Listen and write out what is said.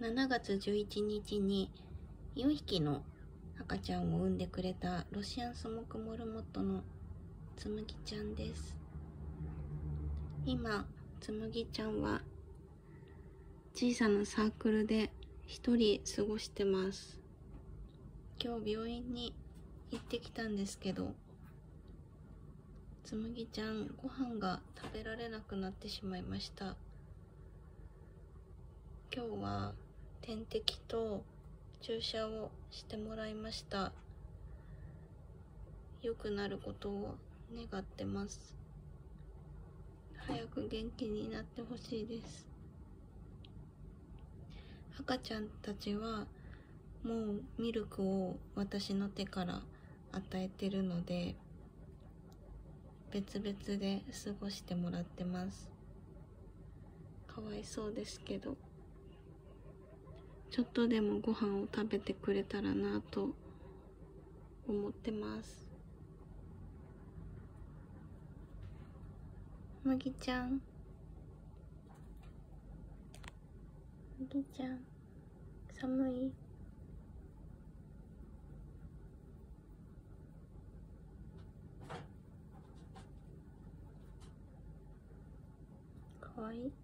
7月11日に4匹の赤ちゃんを産んでくれたロシアンスモクモルモットのつむぎちゃんです。今つむぎちゃんは小さなサークルで一人過ごしてます。今日病院に行ってきたんですけどつむぎちゃんご飯が食べられなくなってしまいました。今日は点滴と注射をしてもらいました。良くなることを願ってます。早く元気になってほしいです。赤ちゃんたちはもうミルクを私の手から与えてるので別々で過ごしてもらってます。かわいそうですけど。ちょっとでもご飯を食べてくれたらなと思ってます。麦ちゃん。麦ちゃん寒い？かわいい？